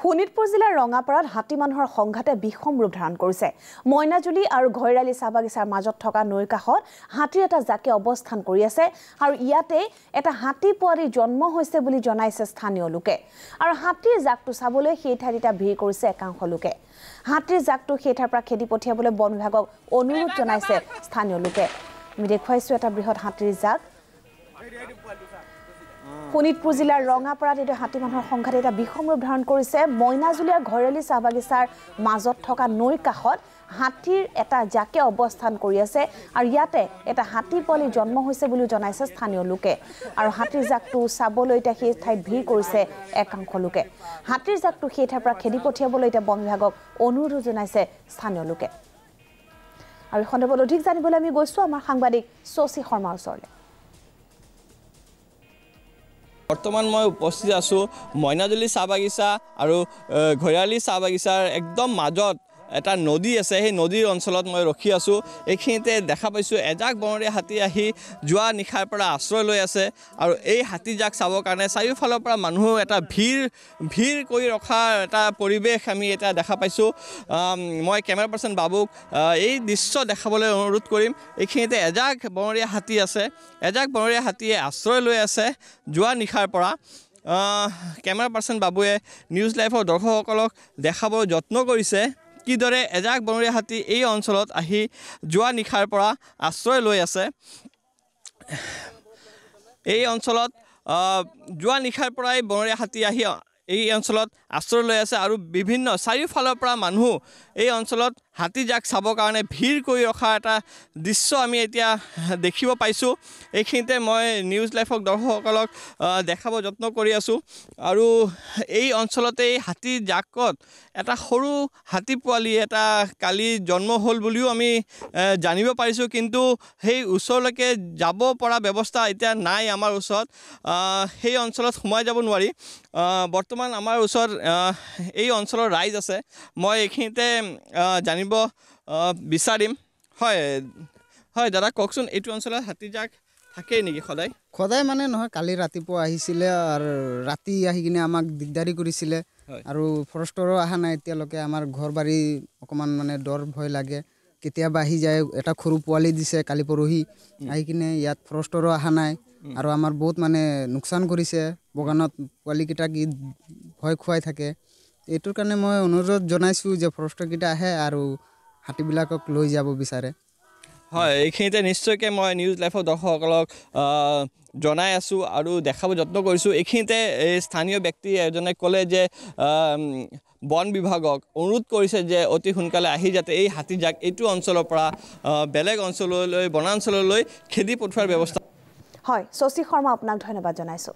শোণিতপুৰ জিলাৰ ৰঙাপাৰাত হাতী মানুহৰ সংঘাতে বিষম ৰূপ ধাৰণ কৰিছে। মইনাজুলি আৰু ঘৈৰালি চাহ বাগিচাৰ মাজত থকা নৈৰ কাষত হাতীৰ এটা জাকে অৱস্থান কৰি আছে আৰু ইয়াতে এটা হাতী পোৱালি জন্ম হৈছে বুলি জনাইছে স্থানীয় লোকে। আৰু হাতীৰ জাকটো চাবলৈ সেই ঠাইত এতিয়া ভিৰ কৰিছে একাংশ লোকে। হাতীৰ জাকটো সেই ঠাইৰ পৰা খেদি পঠিয়াবলৈ বন বিভাগক অনুৰোধ জনাইছে স্থানীয় লোকে। আমি দেখুৱাইছোঁ এটা বৃহৎ হাতীৰ জাক। শোণিতপুৰ জিলাৰ ৰঙাপাৰাত এতিয়া হাতী মানুহৰ সংঘাতে এটা বিষম ৰূপ ধাৰণ কৰিছে। মইনাজুলীয়া ঘৈৰলি চাহ বাগিচাৰ মাজত থকা নৈৰ কাষত হাতীৰ এটা জাকে অৱস্থান কৰি আছে আৰু ইয়াতে এটা হাতী পোৱালি জন্ম হৈছে বুলিও জনাইছে স্থানীয় লোকে। আৰু হাতীৰ জাকটো চাবলৈ এতিয়া সেই ঠাইত ভিৰ কৰিছে একাংশ লোকে। হাতীৰ জাকটো সেই ঠাইৰ পৰা খেদি পঠিয়াবলৈ এতিয়া বন বিভাগক অনুৰোধ জনাইছে স্থানীয় লোকে। আৰু এই সন্দৰ্ভত অধিক জানিবলৈ আমি গৈছোঁ আমাৰ সাংবাদিক শশী শৰ্মাৰ ওচৰলৈ। বৰ্তমান মই উপস্থিত আছোঁ মইনাজুলি চাহ বাগিচা আৰু ঘৈৰালি চাহ বাগিচাৰ একদম মাজত এটা নদী আছে সেই নদীৰ অঞ্চলত মই ৰখি আছোঁ। এইখিনিতে দেখা পাইছোঁ এজাক বনৰীয়া হাতী আহি যোৱা নিশাৰ পৰা আশ্ৰয় লৈ আছে আৰু এই হাতীজাক চাবৰ কাৰণে চাৰিওফালৰ পৰা মানুহ এটা ভিৰ ভিৰ কৰি ৰখাৰ এটা পৰিৱেশ আমি এতিয়া দেখা পাইছোঁ। মই কেমেৰা পাৰ্চন বাবুক এই দৃশ্য দেখাবলৈ অনুৰোধ কৰিম। এইখিনিতে এজাক বনৰীয়া হাতী আছে এজাক বনৰীয়া হাতীয়ে আশ্ৰয় লৈ আছে যোৱা নিশাৰ পৰা। কেমেৰা পাৰ্চন বাবুৱে নিউজ লাইভৰ দৰ্শকসকলক দেখাবৰ যত্ন কৰিছে। কিদৰে এজাক বনৰীয়া হাতী এই অঞ্চলত আহি যোৱা নিশাৰ পৰা আশ্ৰয় লৈ আছে এই অঞ্চলত যোৱা নিশাৰ পৰাই বনৰীয়া হাতী আহি এই অঞ্চলত আশ্ৰয় লৈ আছে আৰু বিভিন্ন চাৰিওফালৰ পৰা মানুহ এই অঞ্চলত হাতীজাক চাবৰ কাৰণে ভিৰ কৰি ৰখা এটা দৃশ্য আমি এতিয়া দেখিব পাইছোঁ। এইখিনিতে মই নিউজ লাইভক দৰ্শকসকলক দেখাব যত্ন কৰি আছোঁ। আৰু এই অঞ্চলতেই হাতী জাকত এটা সৰু হাতী পোৱালি এটা কালি জন্ম হ'ল বুলিও আমি জানিব পাৰিছোঁ। কিন্তু সেই ওচৰলৈকে যাব পৰা ব্যৱস্থা এতিয়া নাই আমাৰ ওচৰত। সেই অঞ্চলত সোমাই যাব নোৱাৰি। আহ, বৰ্তমান আমাৰ ওচৰত এই অঞ্চলৰ ৰাইজ আছে। মই এইখিনিতে জানিব বিচাৰিম। হয় হয় দাদা কওকচোন এইটো অঞ্চলত হাতীজাক থাকেই নেকি সদায়? সদায় মানে নহয় কালি ৰাতিপুৱা আহিছিলে আৰু ৰাতি আহি কিনে আমাক দিগদাৰী কৰিছিলে। আৰু ফৰেষ্টৰো অহা নাই এতিয়ালৈকে আমাৰ ঘৰ বাৰী অকণমান মানে ডৰ ভয় লাগে। কেতিয়াবা আহি যায় এটা সৰু পোৱালি দিছে কালি পৰহি আহি কিনে ইয়াত ফৰেষ্টৰো অহা নাই। আৰু আমাৰ বহুত মানে লোকচান কৰিছে বাগানত পোৱালিকেইটাক ই ভয় খুৱাই থাকে। এইটোৰ কাৰণে মই অনুৰোধ জনাইছোঁ যে ফৰেষ্টৰকেইটা আহে আৰু হাতীবিলাকক লৈ যাব বিচাৰে। হয় এইখিনিতে নিশ্চয়কৈ মই নিউজ লাইভৰ দৰ্শকসকলক জনাই আছোঁ আৰু দেখাব যত্ন কৰিছোঁ। এইখিনিতে এই স্থানীয় ব্যক্তি এজনে ক'লে যে বন বিভাগক অনুৰোধ কৰিছে যে অতি সোনকালে আহি যাতে এই হাতীজাক এইটো অঞ্চলৰ পৰা বেলেগ অঞ্চললৈ বনাঞ্চললৈ খেদি পঠোৱাৰ ব্যৱস্থা হয় শশী শৰ্মা আপোনাক ধন্যবাদ জনাইছোঁ।